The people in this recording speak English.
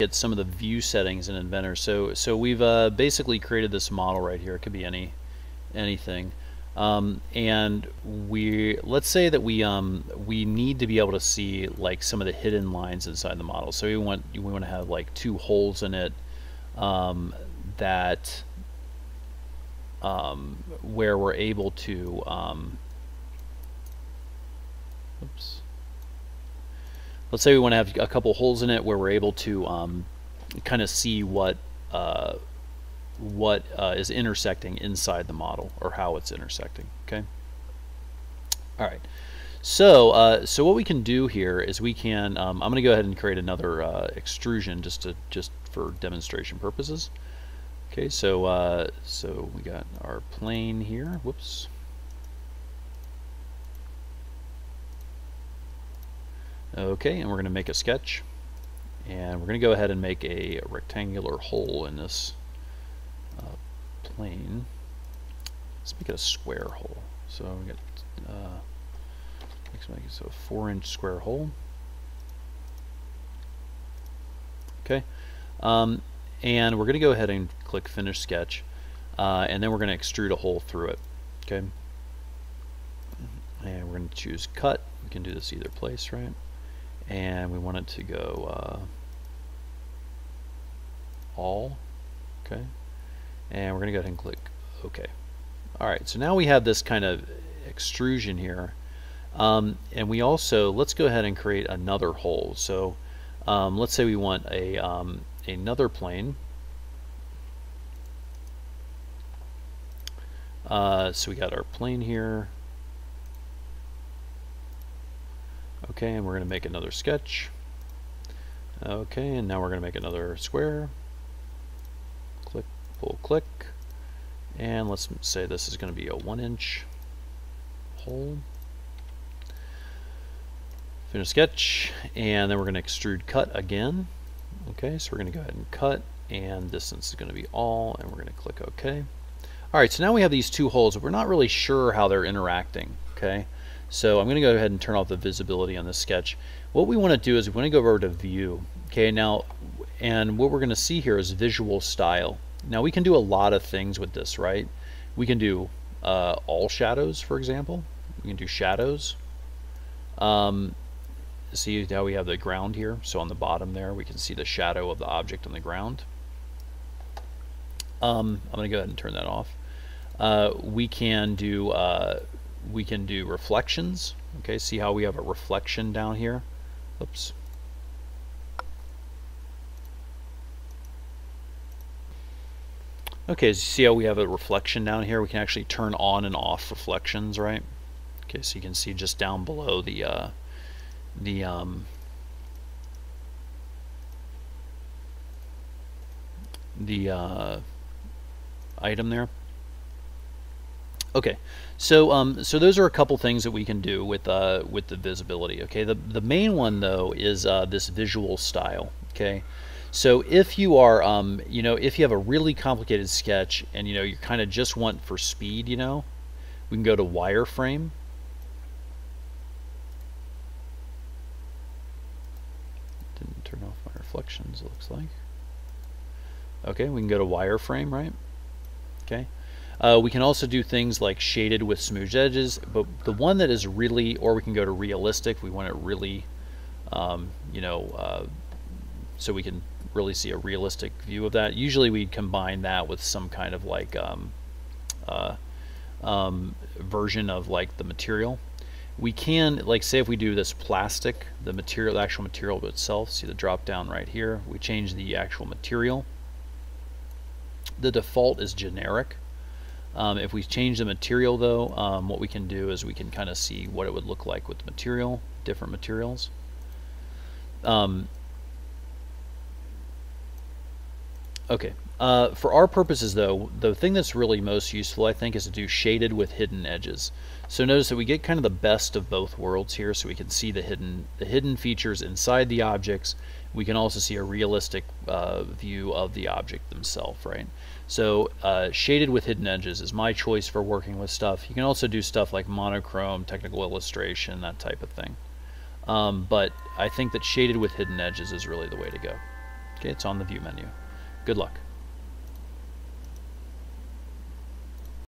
at some of the view settings in Inventor. So so we've uh, basically created this model right here. It could be any anything. Um, and we let's say that we um, we need to be able to see like some of the hidden lines inside the model. So we want we want to have like two holes in it um, that um, where we're able to um, oops let's say we want to have a couple holes in it where we're able to um, kind of see what uh, what uh, is intersecting inside the model or how it's intersecting. Okay. All right. So uh, so what we can do here is we can um, I'm going to go ahead and create another uh, extrusion just to just for demonstration purposes. Okay. So uh, so we got our plane here. Whoops. Okay, and we're going to make a sketch. And we're going to go ahead and make a rectangular hole in this uh, plane. Let's make it a square hole. So we got uh, let's make it so a four inch square hole. Okay, um, and we're going to go ahead and click Finish Sketch, uh, and then we're going to extrude a hole through it. Okay, and we're going to choose Cut. We can do this either place, right? And we want it to go uh, all okay? And we're gonna go ahead and click OK alright so now we have this kind of extrusion here. Um, and we also let's go ahead and create another hole. So um, let's say we want a um, another plane. Uh, so we got our plane here Okay, and we're going to make another sketch. Okay, and now we're going to make another square. Click, pull, click. And let's say this is going to be a one inch hole. Finish sketch, and then we're going to extrude cut again. Okay, so we're going to go ahead and cut, and distance is going to be all, and we're going to click OK. All right, so now we have these two holes. We're not really sure how they're interacting. Okay, so I'm going to go ahead and turn off the visibility on this sketch. What we want to do is we want to go over to view. Okay, now, and what we're going to see here is visual style. Now we can do a lot of things with this, right? We can do uh, all shadows, for example. We can do shadows. Um, see how we have the ground here? So on the bottom there, we can see the shadow of the object on the ground. Um, I'm going to go ahead and turn that off. Uh, we can do uh, we can do reflections. Okay, see how we have a reflection down here? Oops. Okay, so see how we have a reflection down here? We can actually turn on and off reflections, right? Okay, so you can see just down below the uh, the um, the uh, item there. Okay, so um, so those are a couple things that we can do with uh, with the visibility. Okay, the the main one though is uh, this visual style. Okay, so if you are um, you know if you have a really complicated sketch and you know you kind of just want for speed, you know, we can go to wireframe. Didn't turn off my reflections. It looks like. Okay, we can go to wireframe, right? Okay. Uh, we can also do things like shaded with smooth edges, but the one that is really, or we can go to realistic. We want it really, um, you know, uh, so we can really see a realistic view of that. Usually we combine that with some kind of like um, uh, um, version of like the material. We can, like say if we do this plastic, the material, the actual material itself, see the drop down right here, we change the actual material. The default is generic. Um, if we change the material though, um, what we can do is we can kind of see what it would look like with the material, different materials. Um, okay, uh, for our purposes though, the thing that's really most useful I think is to do shaded with hidden edges. So notice that we get kind of the best of both worlds here so we can see the hidden, the hidden features inside the objects. We can also see a realistic uh, view of the object themselves, right? So uh, shaded with hidden edges is my choice for working with stuff. You can also do stuff like monochrome, technical illustration, that type of thing. Um, but I think that shaded with hidden edges is really the way to go. Okay, it's on the view menu. Good luck.